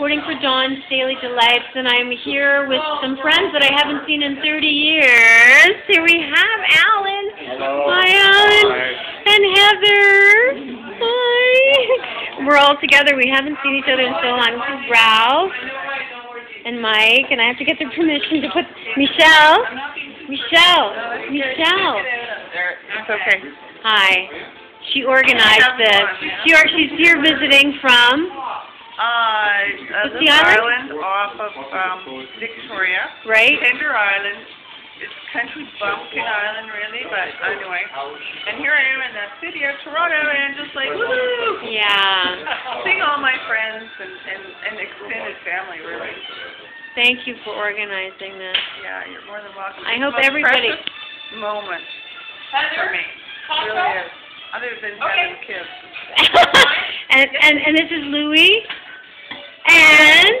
reporting for Dawn's Daily Delights, and I'm here with some friends that I haven't seen in 30 years. Here we have Alan. Hello. Hi, Alan. And Heather. Hi. We're all together. We haven't seen each other in so long. This is Ralph and Mike, and I have to get their permission to put Michelle. Michelle. Michelle. It's okay. Hi. She organized this. She, or- she's here visiting from. Uh, uh, What's this the island? off of um, Victoria, Right? Pender Island. It's country bumpkin island, really, but anyway. And here I am in the city of Toronto, and just like woo, Yeah. seeing all my friends and and, and extended family, really. Thank you for organizing this. Yeah, you're more than welcome. I It's hope the most everybody- precious moment for me. It really is. Other than having kids. and, and and this is Louie and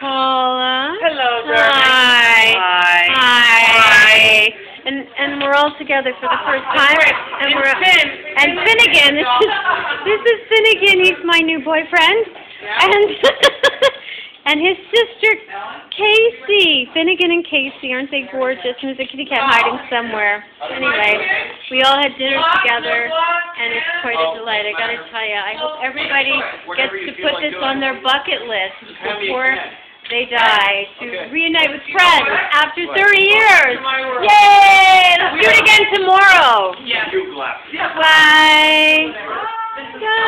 Paula. Hello, Hi. Hi. Hi. Hi. And and we're all together for the first time. And we're and Finnegan. This is this is Finnegan. He's my new boyfriend. And and his sister Casey. Finnegan and Casey, aren't they gorgeous? And there's a kitty cat hiding somewhere. Anyway, we all had dinner together, and it's quite a delight. I gotta tell you, I hope everybody gets to put this on their bucket list before they die to reunite with friends after 30 years. Yay! Let's do it again tomorrow. Bye. Bye. Bye.